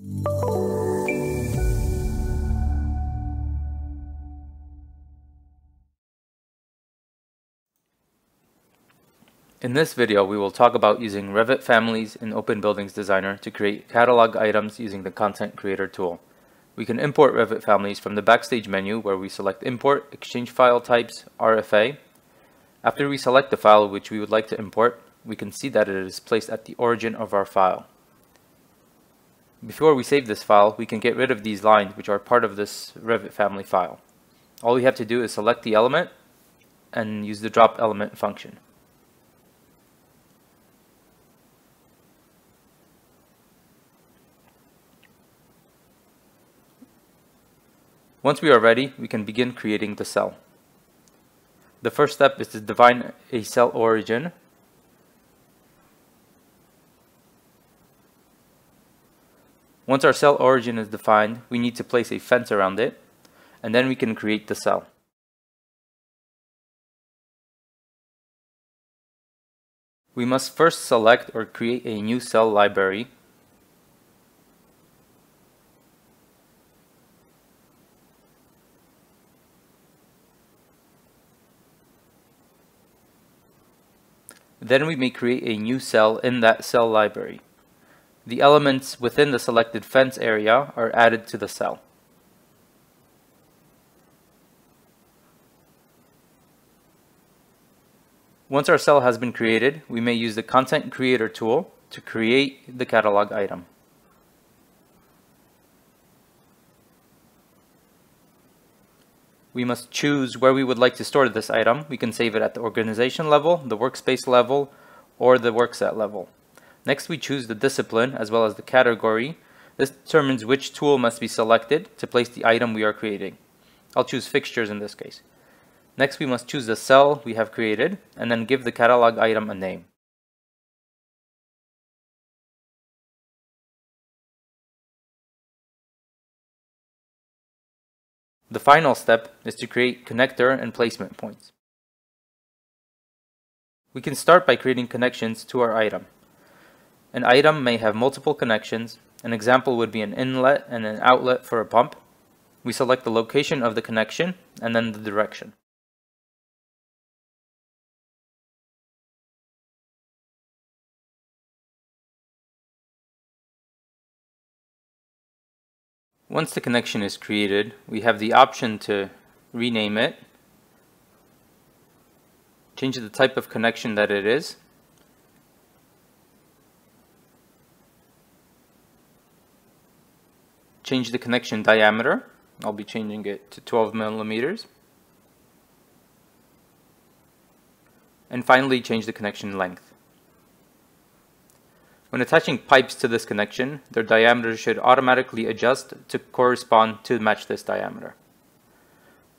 In this video, we will talk about using Revit families in Open Buildings Designer to create catalog items using the Content Creator tool. We can import Revit families from the Backstage menu where we select Import, Exchange File Types, RFA. After we select the file which we would like to import, we can see that it is placed at the origin of our file. Before we save this file, we can get rid of these lines which are part of this Revit family file. All we have to do is select the element and use the drop element function. Once we are ready, we can begin creating the cell. The first step is to define a cell origin. Once our cell origin is defined, we need to place a fence around it, and then we can create the cell. We must first select or create a new cell library Then we may create a new cell in that cell library. The elements within the selected fence area are added to the cell. Once our cell has been created, we may use the Content Creator tool to create the catalog item. we must choose where we would like to store this item. We can save it at the organization level, the workspace level, or the workset level. Next, we choose the discipline as well as the category. This determines which tool must be selected to place the item we are creating. I'll choose fixtures in this case. Next, we must choose the cell we have created and then give the catalog item a name. The final step is to create connector and placement points. We can start by creating connections to our item. An item may have multiple connections. An example would be an inlet and an outlet for a pump. We select the location of the connection and then the direction. Once the connection is created, we have the option to rename it, change the type of connection that it is, change the connection diameter, I'll be changing it to 12 millimeters, and finally change the connection length. When attaching pipes to this connection, their diameter should automatically adjust to correspond to match this diameter.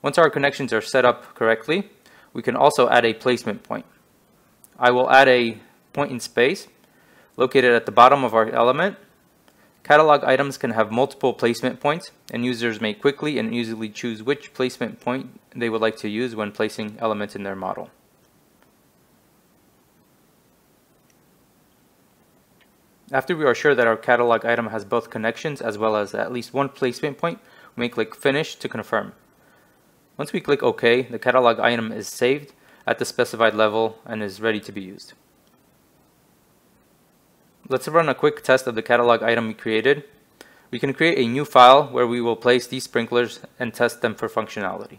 Once our connections are set up correctly, we can also add a placement point. I will add a point in space located at the bottom of our element. Catalog items can have multiple placement points and users may quickly and easily choose which placement point they would like to use when placing elements in their model. After we are sure that our catalog item has both connections as well as at least one placement point, we may click Finish to confirm. Once we click OK, the catalog item is saved at the specified level and is ready to be used. Let's run a quick test of the catalog item we created. We can create a new file where we will place these sprinklers and test them for functionality.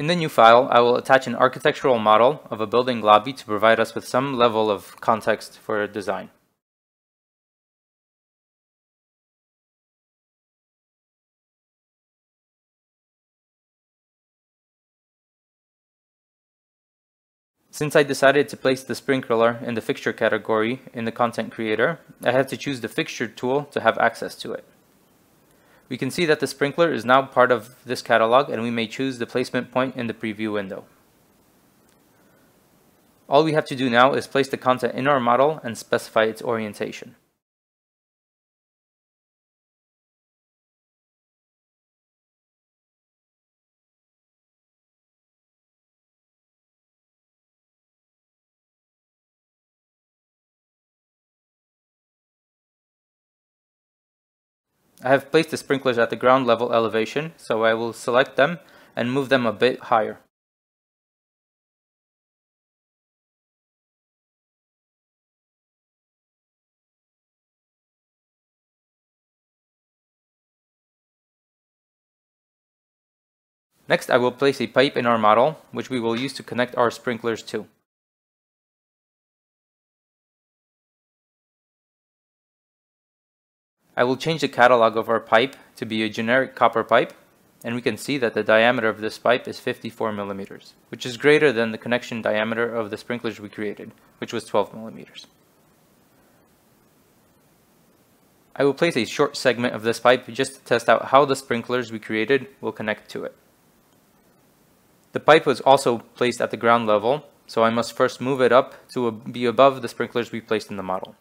In the new file, I will attach an architectural model of a building lobby to provide us with some level of context for design. Since I decided to place the sprinkler in the fixture category in the content creator, I had to choose the fixture tool to have access to it. We can see that the sprinkler is now part of this catalog and we may choose the placement point in the preview window. All we have to do now is place the content in our model and specify its orientation. I have placed the sprinklers at the ground level elevation, so I will select them and move them a bit higher. Next, I will place a pipe in our model, which we will use to connect our sprinklers to. I will change the catalog of our pipe to be a generic copper pipe, and we can see that the diameter of this pipe is 54 millimeters, which is greater than the connection diameter of the sprinklers we created, which was 12 millimeters. I will place a short segment of this pipe just to test out how the sprinklers we created will connect to it. The pipe was also placed at the ground level, so I must first move it up to be above the sprinklers we placed in the model.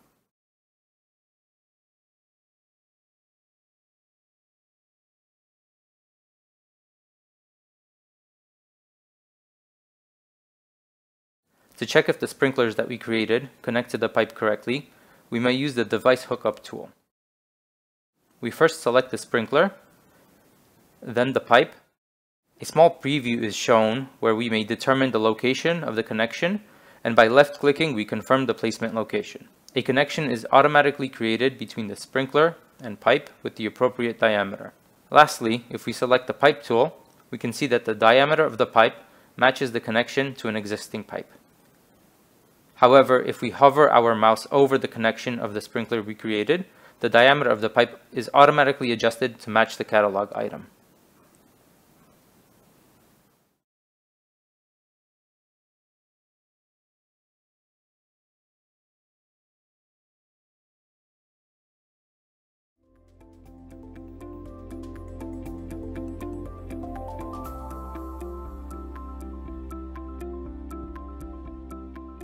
To check if the sprinklers that we created connect to the pipe correctly, we may use the device hookup tool. We first select the sprinkler, then the pipe. A small preview is shown where we may determine the location of the connection, and by left clicking we confirm the placement location. A connection is automatically created between the sprinkler and pipe with the appropriate diameter. Lastly, if we select the pipe tool, we can see that the diameter of the pipe matches the connection to an existing pipe. However, if we hover our mouse over the connection of the sprinkler we created, the diameter of the pipe is automatically adjusted to match the catalog item.